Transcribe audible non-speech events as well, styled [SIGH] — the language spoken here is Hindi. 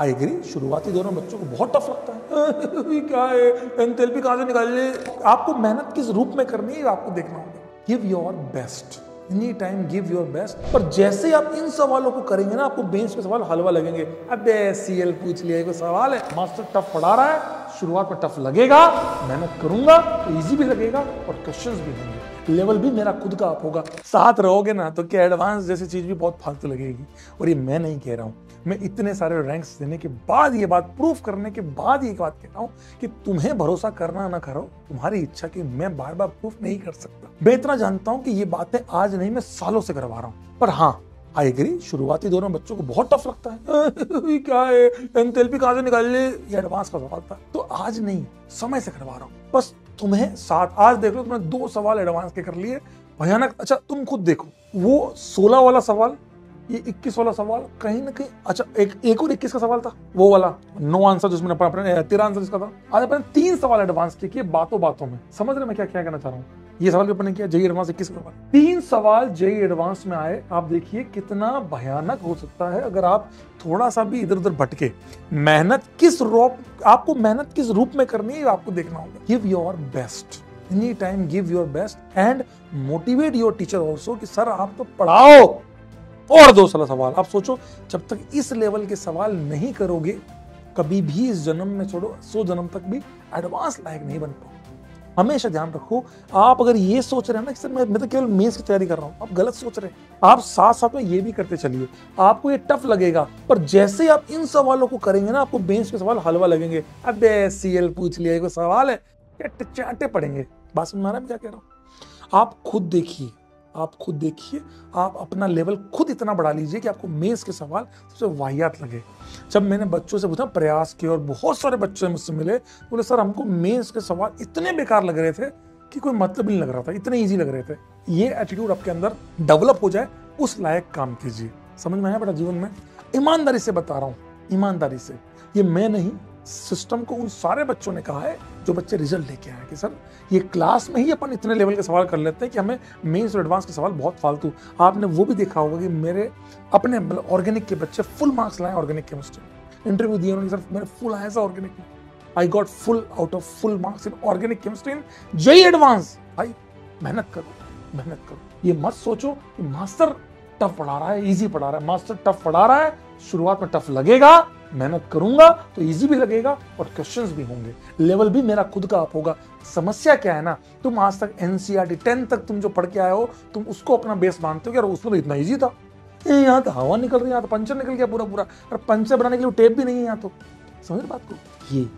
आई एग्री शुरुआती दौर में बच्चों को बहुत टफ लगता है। क्या है? एनथेल्पी कहाँ से निकालनी आपको मेहनत किस रूप में करनी है आपको देखना होगा। Give your best any time give your best पर जैसे आप इन सवालों को करेंगे ना आपको बेंच के सवाल हलवा लगेंगे। अब सी एल पूछ लिया कोई सवाल है। मास्टर टफ पढ़ा रहा है शुरुआत में टफ लगेगा मेहनत करूँगा तो ईजी भी लगेगा और क्वेश्चन भी होंगे। लेवल भी मेरा खुद का आप होगा। साथ रहोगे ना तो क्या एडवांस जैसी चीज़ भी बहुत फालतू लगेगी। और ये मैं नहीं कह रहा हूँ। मैं इतने सारे रैंक्स देने के बाद ये बात प्रूफ करने के बाद ये बात कहता हूँ कि तुम्हें भरोसा करना ना करो। तुम्हारी इच्छा की मैं बार बार प्रूफ नहीं कर सकता। मैं इतना जानता हूँ कि ये बातें आज नहीं, मैं सालों से करवा रहा हूँ। पर हाँ आई एग्री शुरुआती दौर में बच्चों को बहुत टफ लगता है। [LAUGHS] क्या है? एनथेल्पी कहाँ से निकाल ले? ये एडवांस का सवाल था। तो आज नहीं, समय से करवा रहा हूँ। बस तुम्हें साथ आज देख लो, तुमने दो सवाल एडवांस के कर लिए। भयानक। अच्छा तुम खुद देखो। वो सोलह वाला सवाल ये 21 वाला सवाल कहीं ना कहीं अच्छा एक एक और 21 का सवाल था, वो वाला। नो आंसर जिसमें अपने तेरह आंसर जिसका था। आज अपने तीन सवाल एडवांस के किए बातों बातों में। समझ रहे मैं क्या क्या कहना चाह रहा हूँ? ये सवाल भी अपने किया जेई एडवांस इक्कीस सवाल तीन सवाल जेई एडवांस में आए। आप देखिए कितना भयानक हो सकता है अगर आप थोड़ा सा भी इधर उधर भटके। मेहनत किस रूप आपको मेहनत किस रूप में करनी है आपको देखना होगा। Give your best any time give your best and motivate your teacher also कि, सर, आप तो पढ़ाओ। और दो साल सवाल। आप सोचो, जब तक इस लेवल के सवाल नहीं करोगे, कभी भी इस जन्म में छोड़ो, सो जन्म तक भी एडवांस लायक नहीं बन पाओ हमेशा ध्यान रखो, आप अगर ये सोच रहे हैं ना कि सर, मैं मैं तो केवल मेंस की तैयारी कर रहा हूँ, आप गलत सोच रहे हैं। आप साथ साथ में ये भी करते चलिए। आपको ये टफ लगेगा, पर जैसे आप इन सवालों को करेंगे ना, आपको बेंच के सवाल हलवा लगेंगे। अबे सीएल पूछ लिया कोई सवाल है? चाटे पड़ेंगे? बात समझ में क्या कह रहा हूँ? आप खुद देखिए आप खुद देखिए, आप अपना लेवल खुद इतना बढ़ा लीजिए कि आपको मेज के सवाल सबसे वाहियात लगे। जब मैंने बच्चों से पूछा, प्रयास किया और बहुत सारे बच्चे मुझसे मिले, बोले, सर, हमको मेज के सवाल इतने बेकार लग रहे थे कि कोई मतलब नहीं लग रहा था, इतने ईजी लग रहे थे। ये एटीट्यूड आपके अंदर डेवलप हो जाए, उस लायक काम कीजिए। समझ में आया बेटा जीवन में? ईमानदारी से बता रहा हूँ, ईमानदारी से। ये मैं नहीं सिस्टम को उन सारे बच्चों ने कहा है, जो बच्चे रिज़ल्ट लेके आए कि सर, ये क्लास में ही अपन इतने लेवल के सवाल कर लेते हैं कि हमें मेंस और एडवांस के सवाल बहुत फालतू। आपने वो भी देखा होगा कि मेरे अपने ऑर्गेनिक के बच्चे फुल मार्क्स लाए ऑर्गेनिक केमिस्ट्री इंटरव्यू दिए उन्होंने, सर मेरे फुल आया था ऑर्गेनिक में। I got full out of full marks in organic chemistry in JEE advance भाई, मेहनत करो मेहनत करो। ये मत सोचो कि मास्टर टफ पढ़ा रहा है इजी पढ़ा रहा है। मास्टर टफ पढ़ा रहा है शुरुआत में टफ लगेगा, मेहनत करूँगा तो इजी भी लगेगा और क्वेश्चंस भी होंगे। लेवल भी मेरा खुद का आप होगा। समस्या क्या है ना, तुम आज तक एनसीआरटी टेंथ तक तुम जो पढ़ के आए हो, तुम उसको अपना बेस मानते हो यार उसमें तो इतना ईजी था। यहाँ तो हवा निकल रही है, यहाँ तो पंचर निकल गया पूरा पूरा और पंचर बनाने के लिए टेप भी नहीं है यहाँ तो। समझ बात को? ये